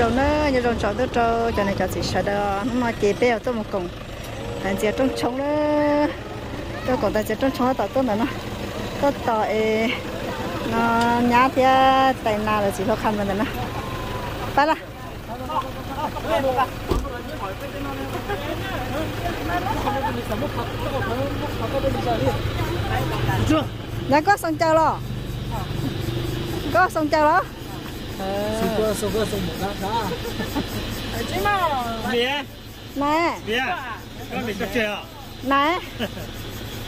rồi nữa như rồi chọn tôi cho cho này cho chị sợ đó. Nó mà chế bèo tôi một cùng. Anh chị trong chống đó. Tôi còn tại chị trong chống tao tôi nữa nó tôi tao nó nhá thì tại nào là chỉ lo khăn mình nữa phải là Nãy có xong chào lo. Có xong chào đó xong qua xong qua xong một đó đó chứ mà Bia, nè bia, con bị chơi à? nè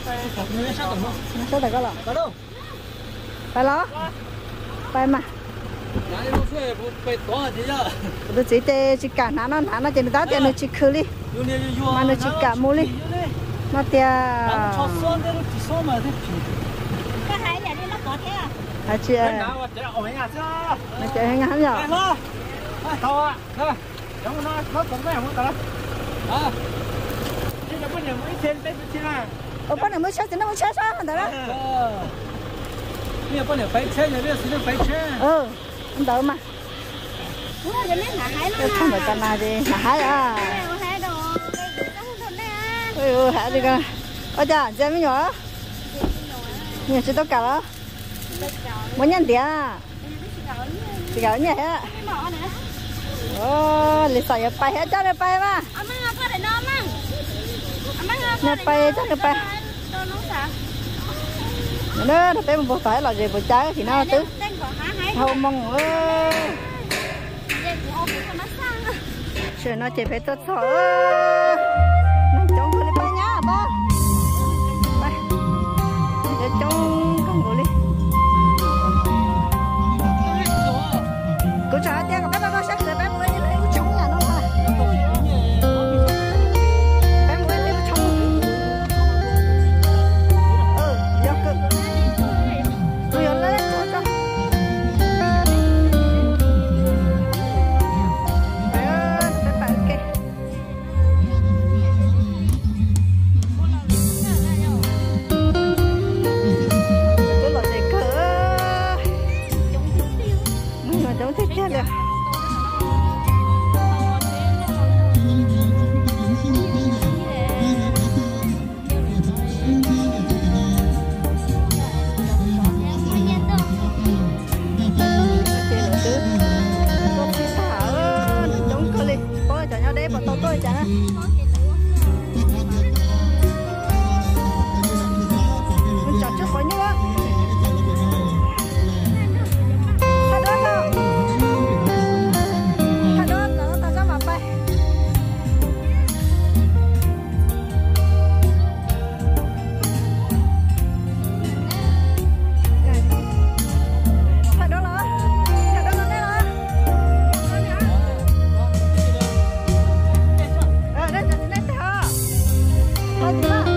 nó sao tầm không sao tại có lọ có đâu phải lo. Phải mà. Nãy nó thuê phải to gì đó tôi chỉ tê chỉ cả nó nó nó chỉ đó tiền nó chỉ khử đi. Mà nó chỉ cả mua đi. nó thế cái hai nhà đi nó có thế à à chị? Nào mà chứ? nó chị hay ngắm Này nhở tao à, giống nó nó cũng mấy không tao. à Chứ là bây giờ mới trên tới trên à. ở bên này mới chơi thì nó mới chơi sao hả đó. Bây giờ bọn này phải chơi rồi bây giờ phải chơi ừ không đỡ mà. Nó không phải cho nào đi mà hai à. Thôi ôi ôi hả đi con ôi chà chơi mấy nhỏ. Nhiều chuyện tất cả đó muốn nhận tiền à? Thì gạo nhẹ á. Ô lịch nhập bay hết cho nhập bay mà. Nhập bay cho chắc bay. Đồ nó sao? nó một bộ phải là gì? Bộ trái thì nó tứ không mong ơi trời nó chỉ phải tốt sợ Saatnya, 好你们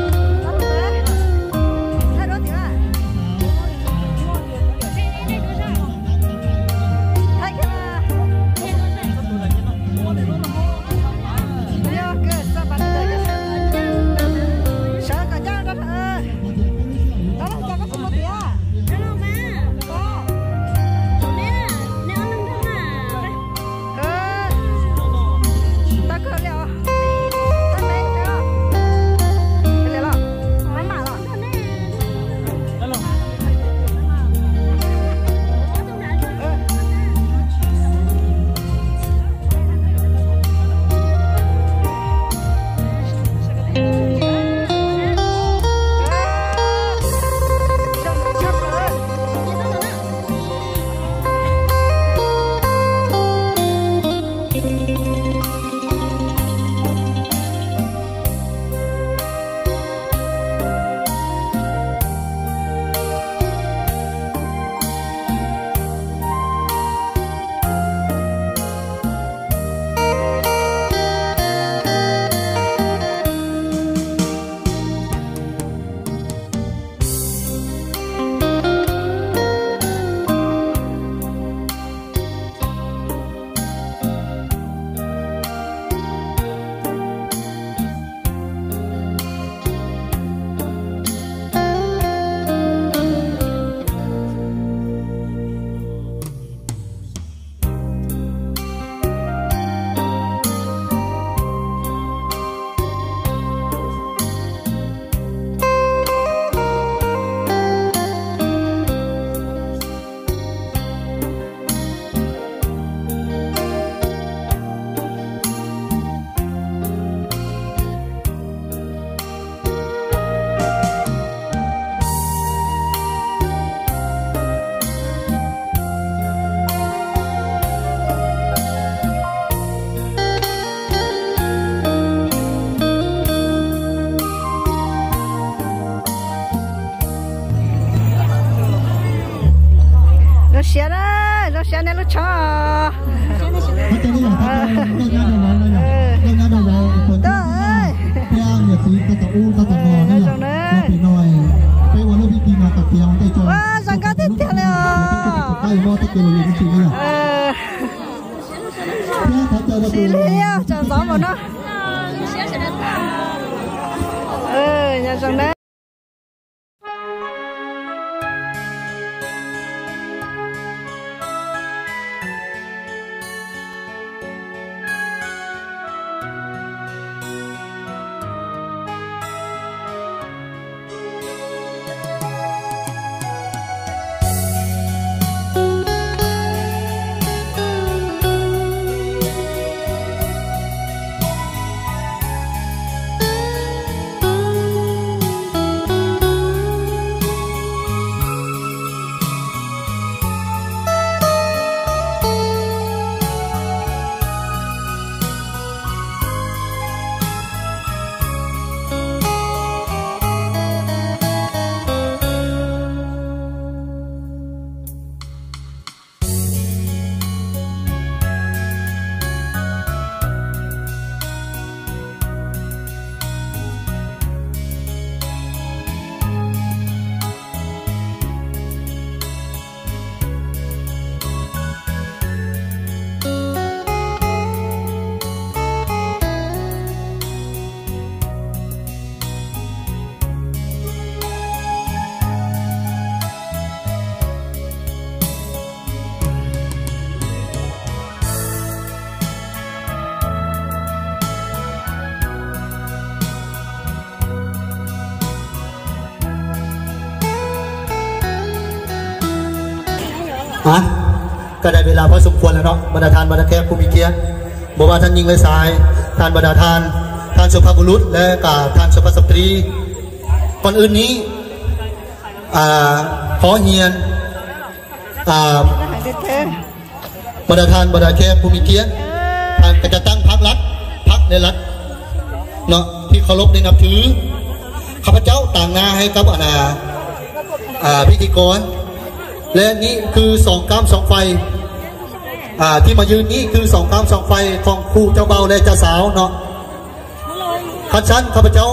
xì lì à chẳng gió mà nó. Ừ nhà chồng đấy. ก็ได้เวลาพอสมควรแล้วเนาะบรรดาทานบรรดาแขกผู้มีเกียรติบอกว่าท่านยิงไว้สาย ท่านบรรดาทาน ท่านสุภาพบุรุษ และกาท่านสุภาพสตรีก่อนอื่นนี้อ่าขอเฮียนอ่า hàng tiếp theo บรรดาทานบรรดาแขกผู้มีเกียรติทางก็จะตั้งพักรัฐพักในรัฐเนาะที่เคารพในนับถือข้าพเจ้าต่างนาให้กับอาณาอ่าพิธีกร และนี่คือสองกล้ามสองไฟ อ่าที่มายืนนี่คือสองกล้ามสองไฟของครูเจ้าเบาและเจ้าสาวเนาะขันชั้นข้าพเจ้า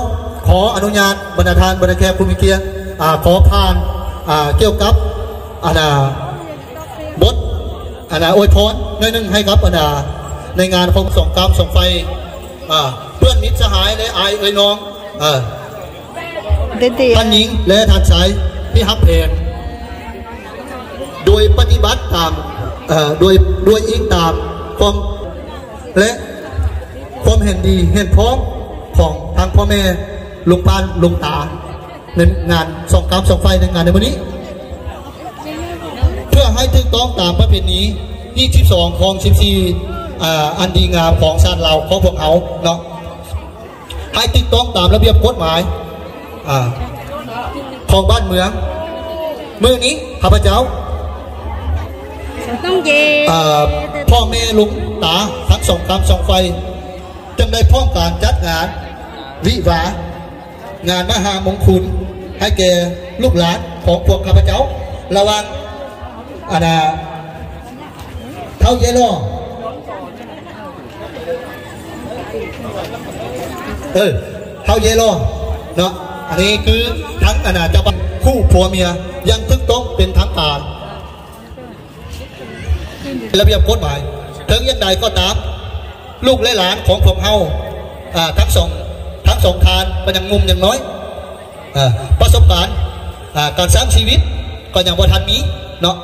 ขออนุญาตบรรดาทานบรรดาแขกผู้มีเกียรติอ่าขอผ่านอ่าเกี่ยวกับอาณาบทอาณาอวยพรหน่อยหนึงให้ครับอาณาในงานของสองกล้ามสองไฟอ่าเพื่อนมิตรสหายและอายเอ้ยน้องอ่า đi đi ท่านหญิงและท่านชายที่ฮับเพนโดยปฏิบัติตาม เอ่อโดยโดยอิงตามความและความเห็นดีเห็นพ้องของทางพ่อแม่ลุงปานลุงตาในงานสองกรรมสองไฟในงานในวันนี้ เพื่อให้ถูกต้องตามประเพณีที่12ของ14อ่าอันดีงามของชาติเราของพวกเขาเนาะให้ถูกต้องตามระเบียบกฎหมายอของบ้านเมืองเมื่อนี้ข้าพเจ้า ต้องเย่พ่อแม่ลุงตาทั้งสองกรรมสองไฟจึงได้พร้อมการจัดงาน วิวางานมหามงคลให้แก่ลูกหลานของพวกข้าพเจ้า ระวังอาณาเท่าเยล่อเออเท่าเยล่อเนาะอันนี้คือทั้งอาณาจะเป็นคู่ผัวเมียยังทึกต้องเป็นทางการ ระเบียบกฎหมายถึงยังใดก็ตาม ลูกและหลานของพวกเฮาทั้งสองทั้งสองทานมันยังงุมอย่างน้อยอประสบการณ์การสร้างชีวิตก็ยังบ่ทันมีเนาะ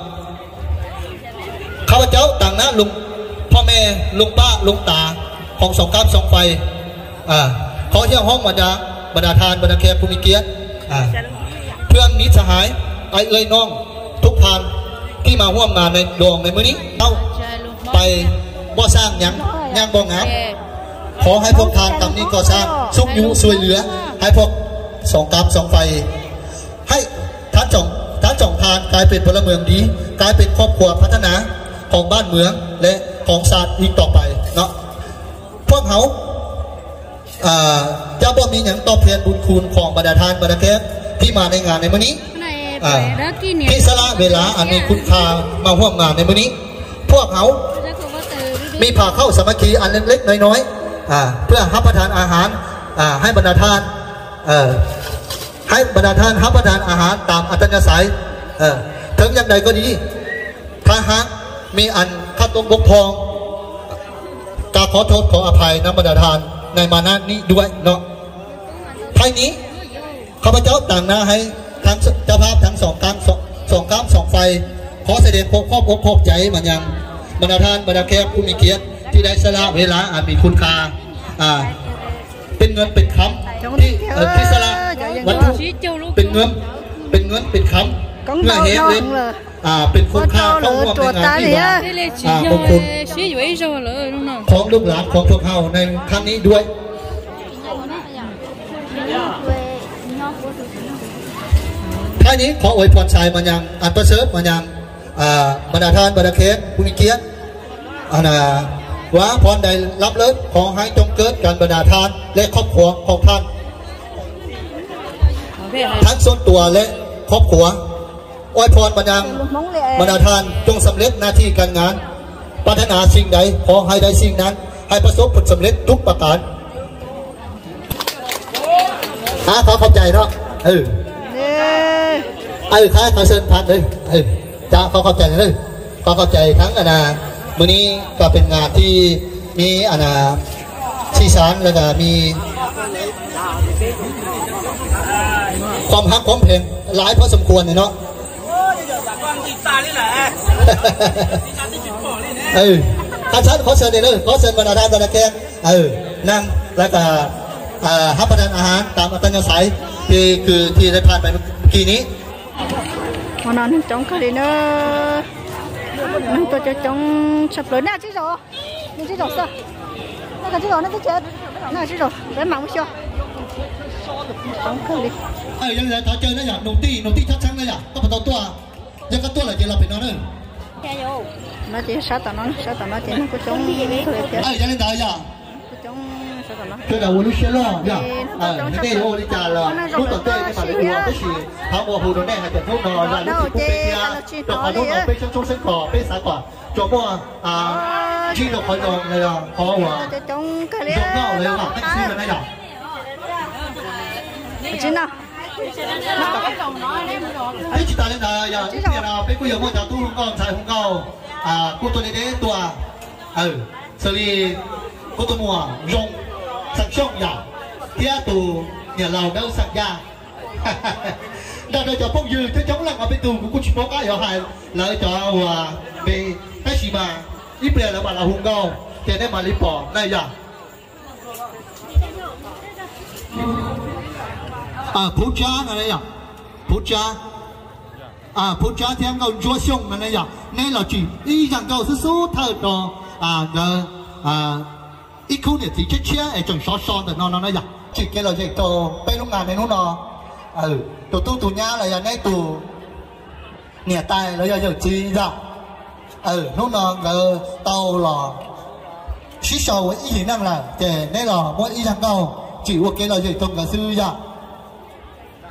ข้าพเจ้าต่างน้าลุงพ่อแม่ลุงป้าลุงตาของสองก้ามสองไฟอ่าขอเที่ยวห้องบรรดาบรรดาทานบรรดาแขกผู้มีเกียรติเพื่อนมิตรสหายไอเอ้ยน้อง ทุกทาน ที่มาร่วมงานในดวงในมื้อนี้เอาไปบ่สร้างหยังหยังบ่งามขอให้พวกทานตามนี้ก็สร้างสุขอยู่สวยเหลือ ให้พวกสองกรรมสองไฟ ให้ท่านจองท่านจองทานกลายเป็นพลเมืองดี กลายเป็นครอบครัวพัฒนาของบ้านเมืองและของศาสตร์อีกต่อไปเนาะพวกเขาอ่าจะบ่มีอย่างตอบแทนบุญคุณของบรรดาทานบรรดาแขกที่มาในงานในมื้อนี้ อ่าที่สละเวลาอันมีคุณค่ามาร่วมงานในมื้อนี้ พวกเขามีผ่าเข้าสามัคคีอันเล็กๆน้อยๆอ่าเพื่อรับประทานอาหารอ่าให้บรรดาท่านเอ่อให้บรรดาท่านรับประทานอาหารตามอัตยาศัยเออถึงอย่างใดก็ดีถ้าหากมีอันขัดตรงบกพร่องกราบขอโทษขออภัยนบรรดาทานในมานะนี้ด้วยเนาะท้ายนี้ข้าพเจ้าต่างหน้าให้ ทั้งเจ้าภาพทั้งสองกรั้งสองสองครั้งสองไฟ ขอเสด็จพบครอบอกครอบใจมันยังบรรดาท่านบรรดาแขกผู้มีเกียรติที่ได้สละเวลาอานมีคุณค่าอ่าเป็นเงินเป็นคำที่ที่สละวัตถุเป็นเงินเป็นเงินเป็นคำเมื่อเห็นเลยอ่าเป็นคุณค่าของรวามเป็นงานที่ว่าอ่าของคุณของลูกหลานของพวกเขาในครั้งนี้ด้วย ท่านี้ขออวยพรชายมันยังอันประเสริฐมันยังอ่าบรรดาท่านบรรดาเคสผู้มีเกียรติอานาว่าพรใดรับเลิศขอให้จงเกิดการบรรดาทานและครอบครัวของท่านทั้งส่วนตัวและครอบครัวอวยพรบรรยัง Lúc móng lẹ บรรดาท่านจงสำเร็จหน้าที่การงานปรารถนาสิ่งใดขอให้ได้สิ่งนั้น ให้ประสบผลสำเร็จทุกประการหาขอเข้าใจเนาะเออ Nè เออค้าเขาเชิญพัดเลยเออจะเขาเข้าใจเลยเขาเข้าใจทั้งอนามื้อนี้ก็เป็นงานที่มีอนาชีสานแล้วก็มีความฮักความเพลงหลายพอสมควรเลยเนาะเออท่านชันขอเชิญเลยขอเชิญบรรดาท่านบรรดาแขกเออนั่งแล้วก็อ่ารับประทานอาหารตามอัตยาศัยที่คือที่ได้ผ่านไปเมื่อกี้นี้ mà nó nâng trống cái đấy nó nâng tôi cho trống sập lớn. Nè chứ rồi nè chứ rồi sao nó cái chứ rồi nó cứ chết. Nè chứ rồi đấy mà không sao trống cái đấy ai giờ giờ tao chơi nó nhở? Nổ ti, nổ ti chắc chắn đấy nhở? Tao phải tao tua. Giờ cái tua là chỉ là phải nó nữa nó chỉ sát tao nó sát tao nó chỉ nó có trống cái đấy ai giờ lên tao giờ 这个我们学了呀，啊，那这我们家了，不懂这个法律我不是，他我后头那还在弄呢，让你去不背呀，到后头背上终身考，背啥考，做么啊，去到环中来呀，好啊，中考来呀，还是来呀，真的。ấy chỉ ta lên là giờ tiền là bên bây giờ mua nhà tu không còn xài không còn à cô tôi đi đến ừ xử lý cô tôi mua rong sắc sông nào kia tù nhà lầu đâu sắc gia đang đợi cho phong dư thế chống lại ở bên tù của có chỉ có cái hiểu hại lợi cho và về cái gì mà ít bề là mà là hùng gầu thì nên mà lý bỏ. Này giờ à phụ cha này giờ phụ cha. À phụ cha thì ngầu còn chúa sông này giờ nên là chỉ y rằng cầu số số thờ đó à à 一口呢，直接切，哎，整烧烧的，那那那呀，这给了这都被弄干的弄呢，呃，都都都伢了呀，那都，伢带了呀，有鸡的，呃，弄呢个到了，至少我一年了，这那了我一年到，只我给了这种个事呀，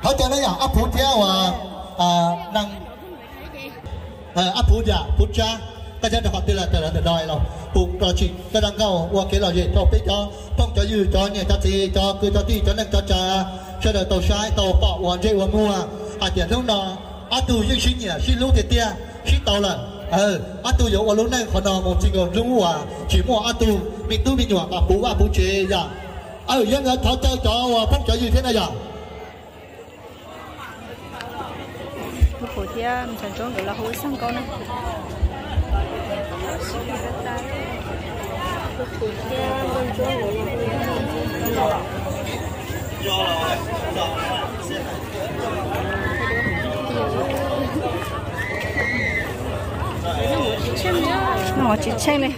好在那呀，阿婆家我啊能，呃，阿婆家婆家，大家的话对了对了对了了。phục trò chuyện cái đang cao qua cái là gì? Cho biết cho không cho dư, cho nhẹ gì cho cứ cho gì cho nên cho cha cho tàu sai, tàu bỏ hoàn dây hoàn mua. À tiền lúc đó à tu những sinh nhỉ sinh lúc thì tia sinh tàu là ờ à tu dấu lúc này còn nó một chỉ còn rung hòa chỉ mua à tu mình tu mình nhỏ bà bố bà bố chế dạ. Ờ dân ở thọ cho phong, cho gì thế này dạ. Lúc hồi thì mình chẳng trốn được là sang con này nó chỉ chen này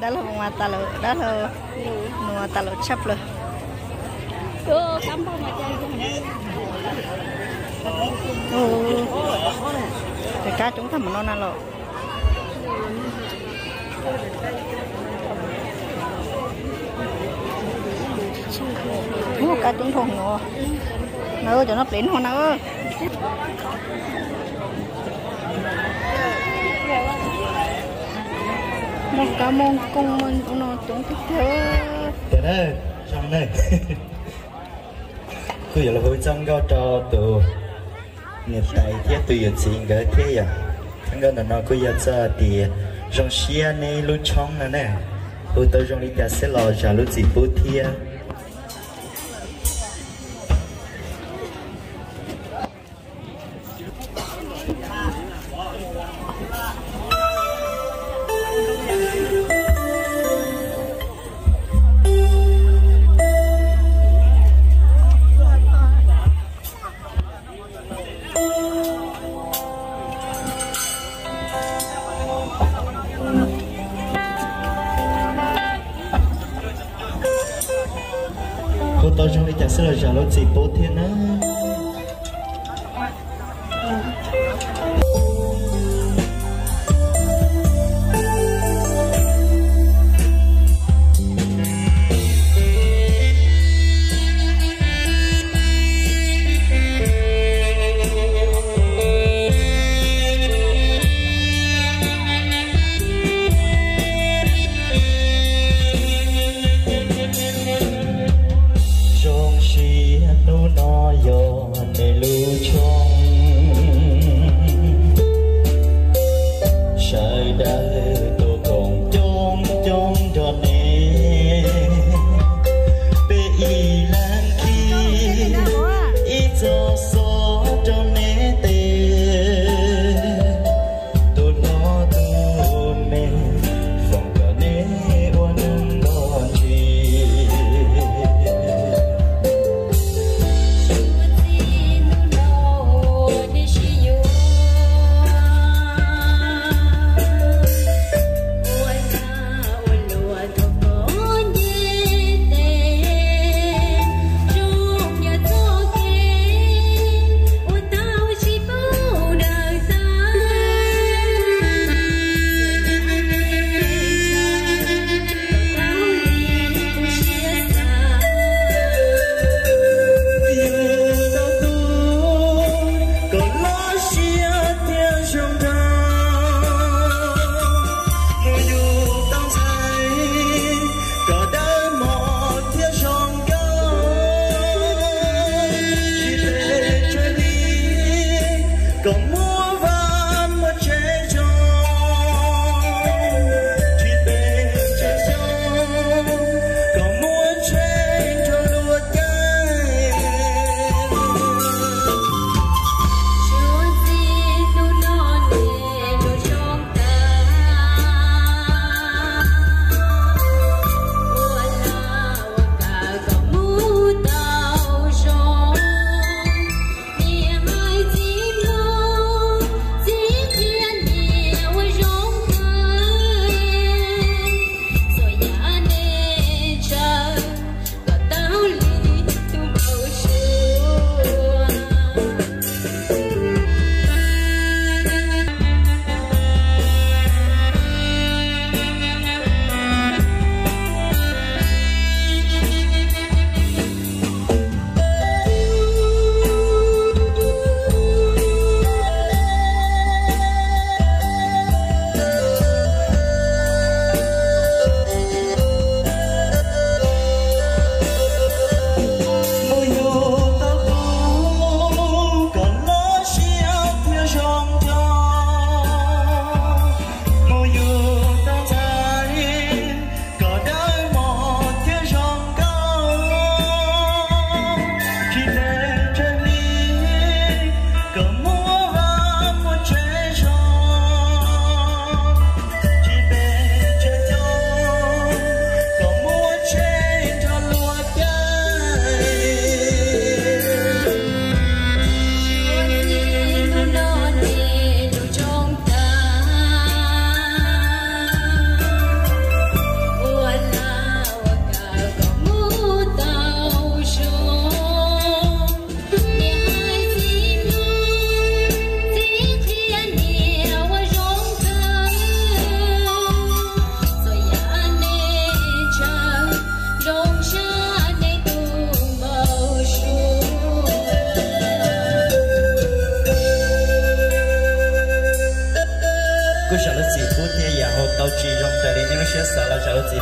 đã đó là một ta lợ đó là một ta lợ chắp rồi Cô cắm bao mà chơi cá chúng thầm non nó na lộ cá chúng thùng nữa nữa cho nó đến hơn nữa một cá mông công mình nó chúng thích thế thế đây trong đây, cứ giờ là hơi chăng cao trò từ nhiệt tại thế tùy yên sinh cái thế à thằng cái nó cứ giờ cho thì trong xia này lúc trong này nè tôi tới trong đi ta sẽ lo trả lúc gì bố thia. tôi trong đi chặt sẽ là giờ lối chỉ bố thiên á.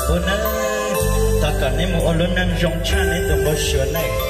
Bữa nay ta cần em một lần năng rong cha nên tụi bao sửa này